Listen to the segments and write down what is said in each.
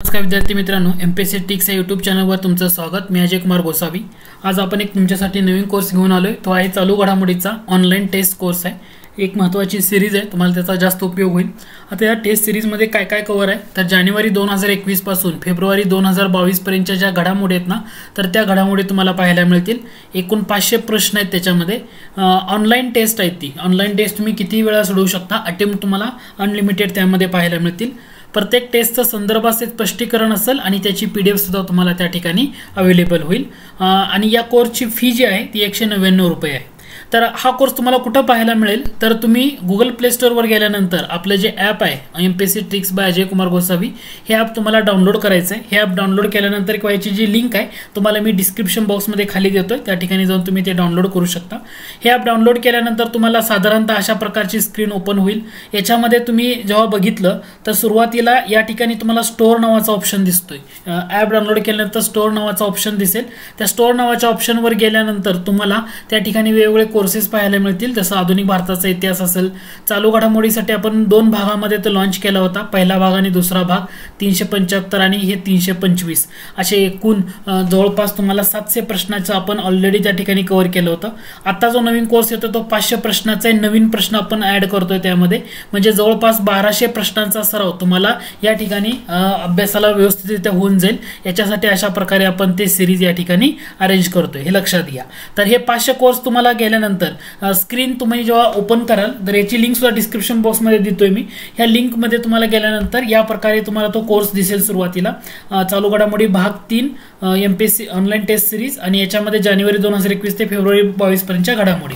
नमस्कार विद्यार्थी मित्रांनो M P S C tricks या यूट्यूब चॅनलवर तुमचं स्वागत. मी अजय कुमार गोसावी. आज आपण एक तुमच्यासाठी नवीन कोर्स घेऊन आलो आहे तो आहे चालू घडामोडीचा ऑनलाईन टेस्ट कोर्स आहे. एक महत्त्वाची सिरीज आहे. तुम्हाला त्याचा जास्त उपयोग होईल. आता या टेस्ट सिरीजमध्ये काय काय कवर आहे? तर जानेवारी दोन हजार एकवीसपासून फेब्रुवारी दोन हजार बावीसपर्यंतच्या ज्या घडामोडी आहेत ना तर त्या घडामोडी तुम्हाला पाहायला मिळतील. एकूण पाचशे प्रश्न आहेत त्याच्यामध्ये. ऑनलाईन टेस्ट आहेत ती. ऑनलाईन टेस्ट तुम्ही किती वेळा सोडवू शकता. अटेम्प्ट तुम्हाला अनलिमिटेड त्यामध्ये पाहायला मिळतील. प्रत्येक टेस्टचं संदर्भाचे स्पष्टीकरण असेल आणि त्याची पी डी सुद्धा तुम्हाला त्या ठिकाणी अवेलेबल होईल. आणि या कोर्सची फी जी आहे ती एकशे नव्याण्णव रुपये आहे. तर हा कोर्स तुम्हाला कुठं पाहायला मिळेल? तर तुम्ही गुगल प्ले स्टोअरवर गेल्यानंतर आपलं जे ॲप आहे M P C tricks by Ajay Kumar Gosavi हे ॲप तुम्हाला डाउनलोड करायचं आहे. हे ॲप डाउनलोड केल्यानंतर किंवा याची जी लिंक आहे तुम्हाला मी डिस्क्रिप्शन बॉक्समध्ये खाली देतोय. त्या ठिकाणी जाऊन तुम्ही ते डाउनलोड करू शकता. हे ॲप डाउनलोड केल्यानंतर तुम्हाला साधारणतः अशा प्रकारची स्क्रीन ओपन होईल. याच्यामध्ये तुम्ही जेव्हा बघितलं तर सुरुवातीला या ठिकाणी तुम्हाला स्टोअर नावाचा ऑप्शन दिसतोय. ॲप डाउनलोड केल्यानंतर स्टोअर नावाचा ऑप्शन दिसेल. त्या स्टोअर नावाच्या ऑप्शनवर गेल्यानंतर तुम्हाला त्या ठिकाणी वेगवेगळे कोर्सेस पाहायला मिळतील. जसं आधुनिक भारताचा इतिहास असेल चालू घडामोडीसाठी आपण दोन भागामध्ये तो लॉन्च केला होता. पहिला भाग आणि दुसरा भाग तीनशे पंच्याहत्तर आणि हे तीनशे पंचवीस. असे एकूण जवळपास तुम्हाला सातशे प्रश्नाचं आपण ऑलरेडी त्या ठिकाणी कव्हर केलं होतं. आता जो नवीन कोर्स येतो तो पाचशे प्रश्नाचा आहे. नवीन प्रश्न आपण ॲड करतोय त्यामध्ये. म्हणजे जवळपास बाराशे प्रश्नांचा सराव तुम्हाला या ठिकाणी अभ्यासाला व्यवस्थितरित्या होऊन जाईल. याच्यासाठी अशा प्रकारे आपण ते सिरीज या ठिकाणी अरेंज करतोय. हे लक्षात घ्या. तर हे पाचशे कोर्स तुम्हाला गेल्यानंतर स्क्रीन तुम्ही जेव्हा ओपन कराल तर याची लिंक सुद्धा डिस्क्रिप्शन बॉक्समध्ये देतोय मी. ह्या लिंकमध्ये तुम्हाला गेल्यानंतर या प्रकारे तुम्हाला तो कोर्स दिसेल सुरुवातीला. चालू घडामोडी भाग तीन M P S C online test series आणि याच्यामध्ये जानेवारी दोन हजार एकवीस ते फेब्रुवारी बावीसपर्यंतच्या घडामोडी.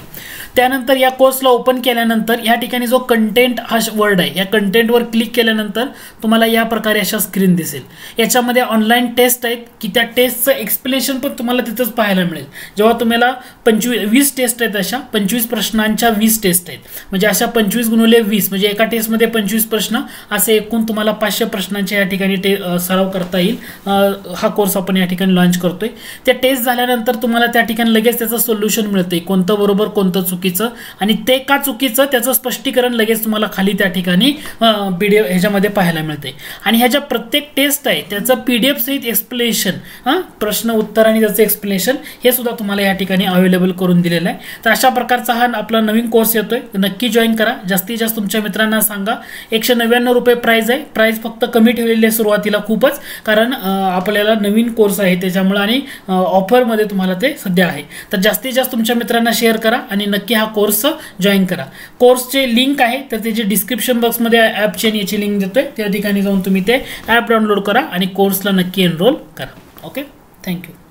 त्यानंतर या कोर्सला ओपन केल्यानंतर या ठिकाणी जो कंटेंट हा वर्ड आहे या कंटेंटवर क्लिक केल्यानंतर तुम्हाला या प्रकारे अशा स्क्रीन दिसेल. याच्यामध्ये ऑनलाईन टेस्ट आहेत की त्या टेस्टचं एक्सप्लेनेशन पण तुम्हाला तिथंच पाहायला मिळेल. जेव्हा तुम्हाला पंचवीस वीस टेस्ट आहेत अशा पंचवीस प्रश्नांच्या वीस टेस्ट आहेत. म्हणजे अशा पंचवीस गुणवले वीस म्हणजे एका टेस्टमध्ये पंचवीस प्रश्न असे एकूण तुम्हाला पाचशे प्रश्नांच्या या ठिकाणी टे सराव करता येईल. हा कोर्स आपण या ठिकाणी लॉन्च करतोय. त्या टेस्ट झाल्यानंतर तुम्हाला त्या ठिकाणी लगेच त्याचं सोल्युशन मिळतंय. कोणतं बरोबर कोणतं चुकीचं आणि ते का चुकीचं त्याचं स्पष्टीकरण लगेच तुम्हाला खाली त्या ठिकाणी पी डी एफ ह्याच्यामध्ये पाहायला मिळते आणि ह्या ज्या प्रत्येक टेस्ट आहे त्याचं पी डी एफ सहित एक्सप्लेनेशन हां प्रश्न उत्तर आणि त्याचं एक्सप्लेनेशन हे सुद्धा तुम्हाला या ठिकाणी अवेलेबल करून दिलेलं आहे. तर अशा प्रकारचा हा आपला नवीन कोर्स येतोय. नक्की जॉईन करा. जास्तीत जास्त तुमच्या मित्रांना सांगा. एकशे नव्याण्णव रुपये प्राईज आहे. प्राईज फक्त कमी ठेवलेली आहे सुरुवातीला खूपच कारण आपल्याला नवीन कोर्स आहे त्याच्यामुळे आणि ऑफरमध्ये तुम्हाला ते सध्या आहे. तर जास्तीत जास्त तुमच्या मित्रांना शेअर करा आणि नक्की नक्की हा कोर्स जॉईन करा. कोर्सचे लिंक आहे तर त्याची डिस्क्रिप्शन बॉक्समध्ये ॲपची आणि याची लिंक देतोय त्या ठिकाणी जाऊन तुम्ही ते ॲप डाउनलोड करा आणि कोर्सला नक्की एनरोल करा. Okay thank you